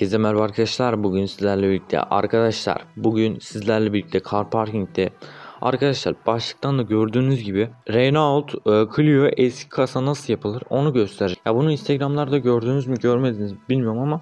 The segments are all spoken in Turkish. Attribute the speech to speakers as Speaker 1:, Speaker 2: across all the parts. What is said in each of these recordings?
Speaker 1: Herkese merhaba arkadaşlar. Bugün sizlerle birlikte arkadaşlar bugün sizlerle birlikte car parking'de arkadaşlar başlıktan da gördüğünüz gibi Renault e, Clio eski kasa nasıl yapılır onu gösterir. Ya bunu Instagram'larda gördünüz mü görmediniz mi bilmiyorum ama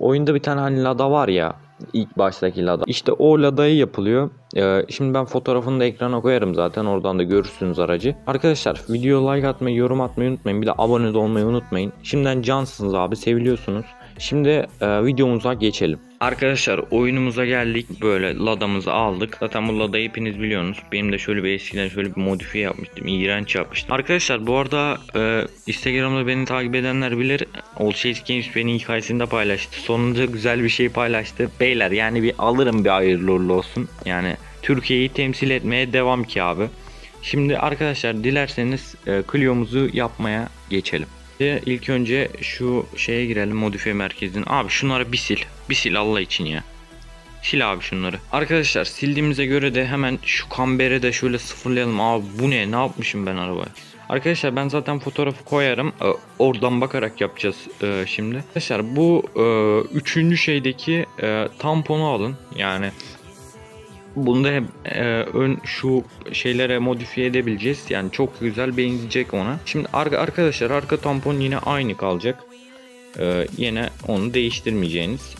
Speaker 1: oyunda bir tane hani Lada var ya ilk baştaki Lada. İşte o Lada'yı yapılıyor. Ee, şimdi ben fotoğrafını da ekrana koyarım zaten oradan da görürsünüz aracı. Arkadaşlar video like atmayı, yorum atmayı unutmayın. Bir de abone olmayı unutmayın. Şimdiden cansınız abi, seviliyorsunuz. Şimdi e, videomuza geçelim. Arkadaşlar oyunumuza geldik. Böyle Lada'mızı aldık. Zaten bu Lada'yı hepiniz biliyorsunuz. Benim de şöyle bir eskiden şöyle bir modifiye yapmıştım. İğrenç yapmıştım. Arkadaşlar bu arada e, Instagram'da beni takip edenler bilir. Shades Games beni hikayesinde paylaştı. Sonunda güzel bir şey paylaştı. Beyler yani bir alırım bir hayırlı uğurlu olsun. Yani Türkiye'yi temsil etmeye devam ki abi. Şimdi arkadaşlar dilerseniz e, Clio'muzu yapmaya geçelim. İlk önce şu şeye girelim modifiye merkezine. Abi şunları bir sil. Bir sil Allah için ya. Sil abi şunları. Arkadaşlar sildiğimize göre de hemen şu kambere de şöyle sıfırlayalım. Abi bu ne? Ne yapmışım ben arabaya? Arkadaşlar ben zaten fotoğrafı koyarım. Ee, Oradan bakarak yapacağız e, şimdi. Arkadaşlar bu e, üçüncü şeydeki e, tamponu alın. Yani Bunda hep e, ön şu şeylere modifiye edebileceğiz. Yani çok güzel benzeyecek ona. Şimdi arka, arkadaşlar arka tampon yine aynı kalacak. E, yine onu değiştirmeyeceğiniz.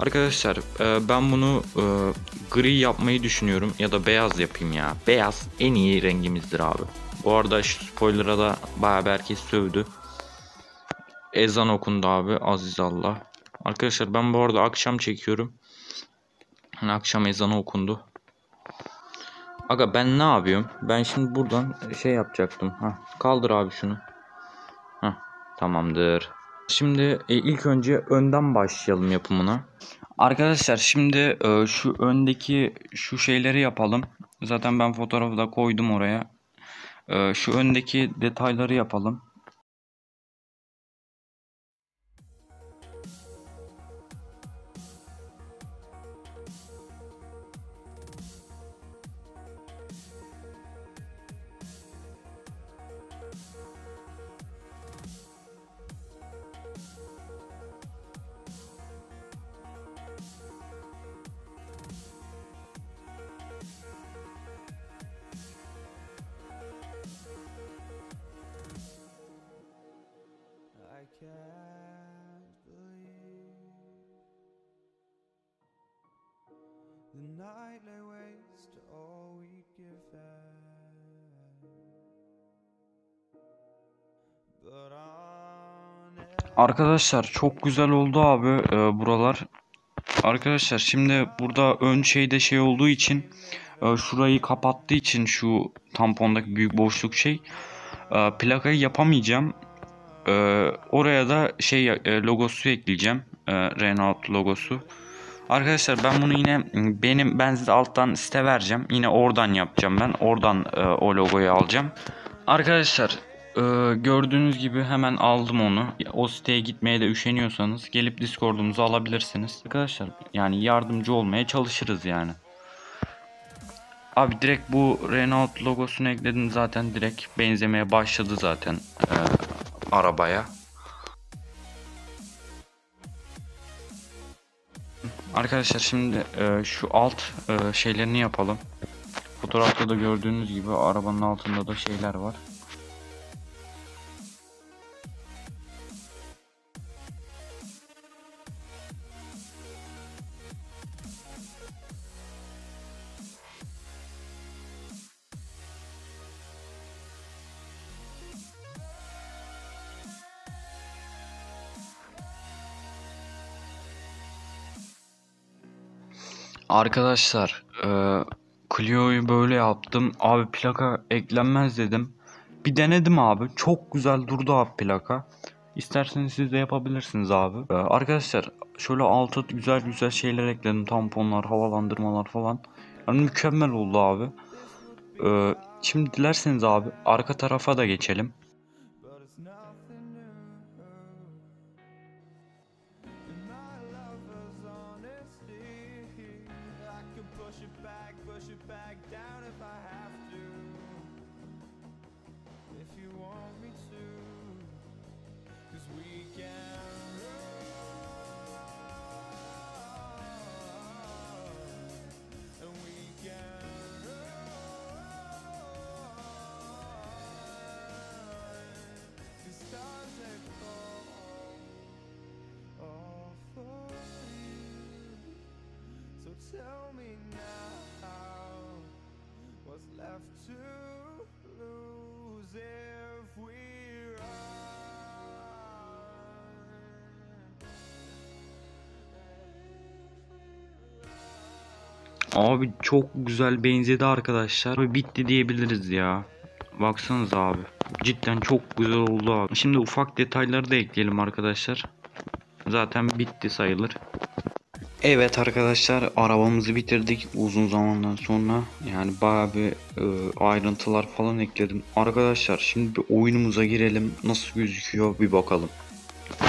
Speaker 1: Arkadaşlar e, ben bunu e, gri yapmayı düşünüyorum ya da beyaz yapayım ya. Beyaz en iyi rengimizdir abi. Bu arada şu spoiler'a da bayağı bir herkes sövdü. Ezan okundu abi aziz Allah. Arkadaşlar ben bu arada akşam çekiyorum. Hani akşam ezanı okundu. Aga ben ne yapıyorum? Ben şimdi buradan şey yapacaktım. Ha, kaldır abi şunu. Ha, tamamdır. Şimdi e, ilk önce önden başlayalım yapımına. Arkadaşlar şimdi e, şu öndeki şu şeyleri yapalım. Zaten ben fotoğrafı da koydum oraya. E, şu öndeki detayları yapalım.
Speaker 2: Lay waste all on it,
Speaker 1: Arkadaşlar çok güzel oldu abi e, buralar. Arkadaşlar şimdi burada ön şeyde şey olduğu için e, şurayı kapattığı için şu tampondaki büyük boşluk şey e, plakayı yapamayacağım. E, oraya da şey e, logosu ekleyeceğim. E, Renault logosu. Arkadaşlar ben bunu yine benim ben size alttan site vereceğim. Yine oradan yapacağım ben. Oradan e, o logoyu alacağım. Arkadaşlar ee, gördüğünüz gibi hemen aldım onu. O siteye gitmeye de üşeniyorsanız gelip Discord'umuzu alabilirsiniz. Arkadaşlar yani yardımcı olmaya çalışırız yani. Abi direkt bu Renault logosunu ekledim zaten direkt benzemeye başladı zaten e, arabaya. Arkadaşlar şimdi e, şu alt e, şeylerini yapalım. Fotoğrafta da gördüğünüz gibi arabanın altında da şeyler var. Arkadaşlar e, Clio'yu böyle yaptım. Abi plaka eklenmez dedim. Bir denedim abi. Çok güzel durdu abi plaka. İsterseniz siz de yapabilirsiniz abi. E, arkadaşlar şöyle altı güzel güzel şeyler ekledim. Tamponlar, havalandırmalar falan. Yani mükemmel oldu abi. E, şimdi dilerseniz abi arka tarafa da geçelim.
Speaker 2: Left to lose if we run?
Speaker 1: Abi çok güzel benzedi arkadaşlar ve bitti diyebiliriz ya. Baksanız abi. Cidden çok güzel oldu abi. Şimdi ufak detayları da ekleyelim arkadaşlar. Zaten bitti sayılır. Evet arkadaşlar arabamızı bitirdik uzun zamandan sonra. Yani bayağı bir e, ayrıntılar falan ekledim. Arkadaşlar şimdi bir oyunumuza girelim. Nasıl gözüküyor bir bakalım.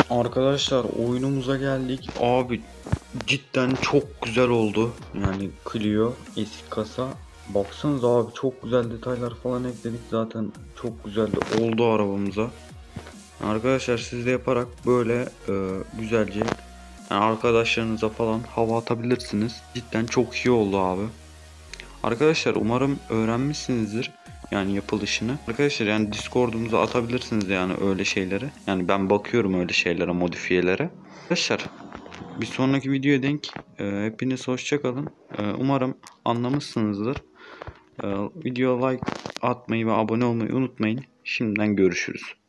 Speaker 1: Arkadaşlar oyunumuza geldik. Abi cidden çok güzel oldu. Yani Clio eski kasa. Baksanıza abi çok güzel detaylar falan ekledik. Zaten çok güzel de oldu arabamıza. Arkadaşlar siz de yaparak böyle e, güzelce yani arkadaşlarınıza falan hava atabilirsiniz. Cidden çok iyi oldu abi. Arkadaşlar umarım öğrenmişsinizdir yani yapılışını. Arkadaşlar yani Discord'umuza atabilirsiniz yani öyle şeyleri. Yani ben bakıyorum öyle şeylere, modifiyelere. Arkadaşlar bir sonraki videoya denk e, hepiniz hoşça kalın. E, umarım anlamışsınızdır. E, video like atmayı ve abone olmayı unutmayın. Şimdiden görüşürüz.